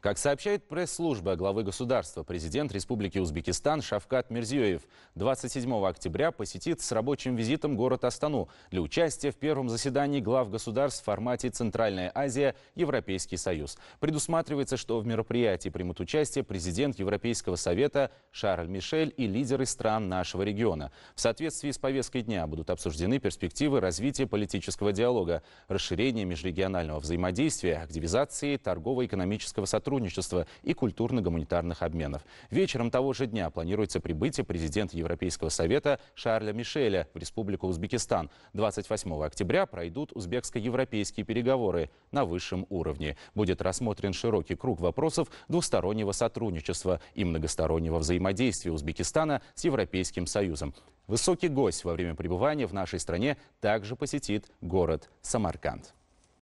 Как сообщает пресс-служба главы государства, президент Республики Узбекистан Шавкат Мирзиёев 27 октября посетит с рабочим визитом город Астану для участия в первом заседании глав государств в формате Центральная Азия – Европейский Союз. Предусматривается, что в мероприятии примут участие президент Европейского Совета Шарль Мишель и лидеры стран нашего региона. В соответствии с повесткой дня будут обсуждены перспективы развития политического диалога, расширения межрегионального взаимодействия, активизации торгово-экономического сотрудничества сотрудничества и культурно-гуманитарных обменов. Вечером того же дня планируется прибытие президента Европейского совета Шарля Мишеля в Республику Узбекистан. 28 октября пройдут узбекско-европейские переговоры на высшем уровне. Будет рассмотрен широкий круг вопросов двустороннего сотрудничества и многостороннего взаимодействия Узбекистана с Европейским Союзом. Высокий гость во время пребывания в нашей стране также посетит город Самарканд.